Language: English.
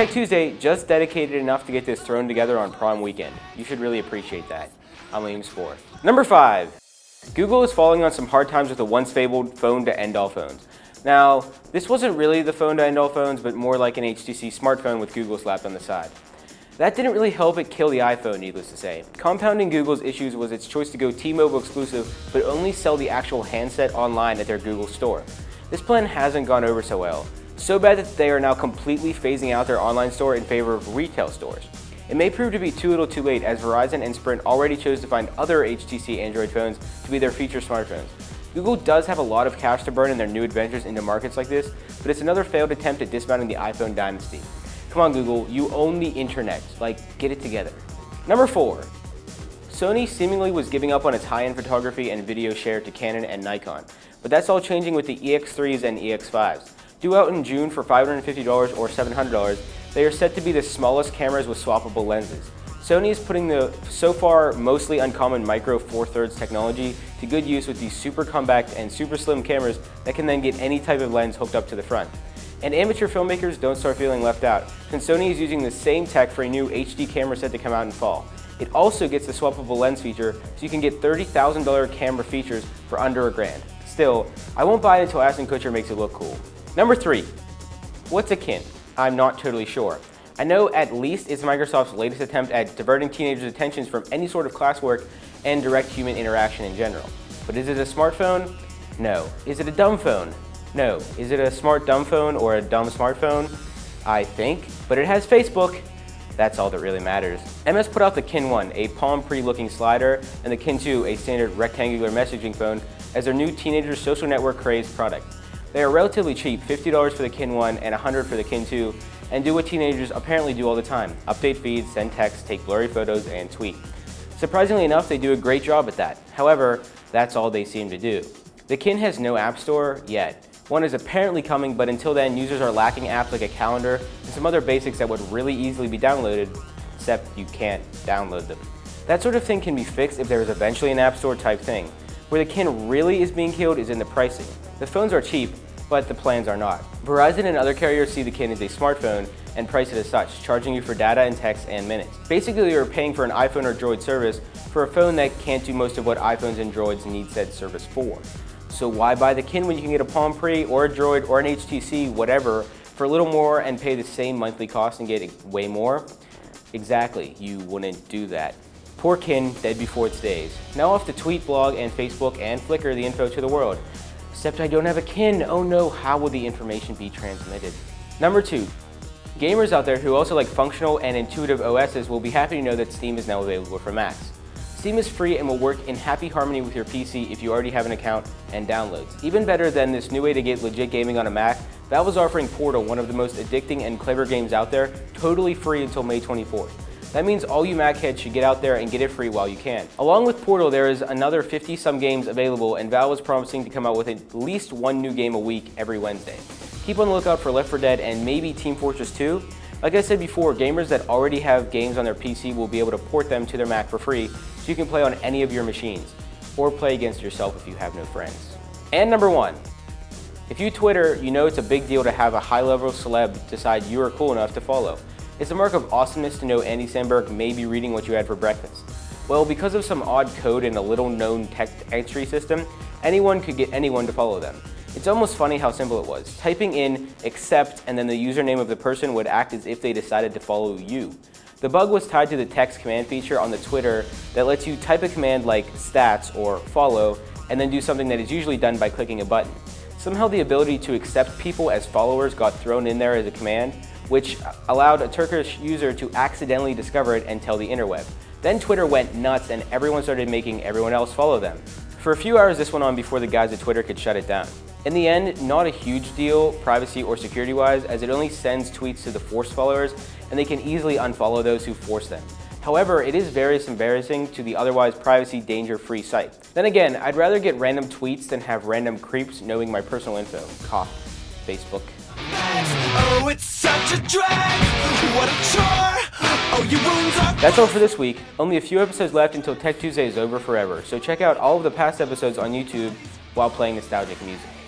Tech Tuesday just dedicated enough to get this thrown together on prom weekend. You should really appreciate that. I'm Liam Spore. Number five, Google is falling on some hard times with the once fabled phone to end all phones. Now, this wasn't really the phone to end all phones, but more like an HTC smartphone with Google slapped on the side. That didn't really help it kill the iPhone, needless to say. Compounding Google's issues was its choice to go T-Mobile exclusive, but only sell the actual handset online at their Google store. This plan hasn't gone over so well. So bad that they are now completely phasing out their online store in favor of retail stores. It may prove to be too little too late as Verizon and Sprint already chose to find other HTC Android phones to be their feature smartphones. Google does have a lot of cash to burn in their new adventures into markets like this, but it's another failed attempt at dismounting the iPhone dynasty. Come on Google, you own the internet, like get it together. Number four, Sony seemingly was giving up on its high-end photography and video share to Canon and Nikon, but that's all changing with the NEX-3s and NEX-5s. Due out in June for $550 or $700, they are set to be the smallest cameras with swappable lenses. Sony is putting the so far mostly uncommon micro four thirds technology to good use with these super compact and super slim cameras that can then get any type of lens hooked up to the front. And amateur filmmakers don't start feeling left out, since Sony is using the same tech for a new HD camera set to come out in fall. It also gets the swappable lens feature, so you can get $30,000 camera features for under a grand. Still, I won't buy it until Ashton Kutcher makes it look cool. Number three, what's a Kin? I'm not totally sure. I know at least it's Microsoft's latest attempt at diverting teenagers' attentions from any sort of classwork and direct human interaction in general. But is it a smartphone? No. Is it a dumb phone? No. Is it a smart dumb phone or a dumb smartphone? I think. But it has Facebook. That's all that really matters. MS put out the Kin 1, a Palm Pre looking slider, and the Kin 2, a standard rectangular messaging phone, as their new teenager social network craze product. They are relatively cheap, $50 for the Kin 1 and $100 for the Kin 2, and do what teenagers apparently do all the time, update feeds, send texts, take blurry photos, and tweet. Surprisingly enough, they do a great job at that. However, that's all they seem to do. The Kin has no app store yet, one is apparently coming, but until then, users are lacking apps like a calendar and some other basics that would really easily be downloaded, except you can't download them. That sort of thing can be fixed if there is eventually an app store type thing. Where the kin really is being killed is in the pricing. The phones are cheap, but the plans are not. Verizon and other carriers see the kin as a smartphone and price it as such, charging you for data and text and minutes. Basically, you're paying for an iPhone or Droid service for a phone that can't do most of what iPhones and Droids need said service for. So why buy the Kin when you can get a Palm Pre or a Droid or an HTC, whatever, for a little more and pay the same monthly cost and get way more? Exactly, you wouldn't do that. Poor Kin, dead before its days. Now off to tweet, blog, and Facebook and Flickr the info to the world. Except I don't have a Kin. Oh no, how will the information be transmitted? Number two, gamers out there who also like functional and intuitive OSs will be happy to know that Steam is now available for Macs. Steam is free and will work in happy harmony with your PC if you already have an account and downloads. Even better than this new way to get legit gaming on a Mac, Valve is offering Portal, one of the most addicting and clever games out there, totally free until May 24th. That means all you Mac heads should get out there and get it free while you can. Along with Portal, there is another 50 some games available and Valve is promising to come out with at least one new game a week every Wednesday. Keep on the lookout for Left 4 Dead and maybe Team Fortress 2. Like I said before, gamers that already have games on their PC will be able to port them to their Mac for free so you can play on any of your machines, or play against yourself if you have no friends. And number one, if you Twitter, you know it's a big deal to have a high-level celeb decide you are cool enough to follow. It's a mark of awesomeness to know Andy Samberg may be reading what you had for breakfast. Well, because of some odd code and a little-known text entry system, anyone could get anyone to follow them. It's almost funny how simple it was. Typing in accept and then the username of the person would act as if they decided to follow you. The bug was tied to the text command feature on the Twitter that lets you type a command like stats or follow and then do something that is usually done by clicking a button. Somehow the ability to accept people as followers got thrown in there as a command, which allowed a Turkish user to accidentally discover it and tell the interweb. Then Twitter went nuts and everyone started making everyone else follow them. For a few hours this went on before the guys at Twitter could shut it down. In the end, not a huge deal privacy or security wise as it only sends tweets to the forced followers and they can easily unfollow those who force them. However, it is very embarrassing to the otherwise privacy danger-free site. Then again, I'd rather get random tweets than have random creeps knowing my personal info. Cough. Facebook. Oh That's all for this week. Only a few episodes left until Tech Tuesday is over forever, so check out all of the past episodes on YouTube while playing nostalgic music.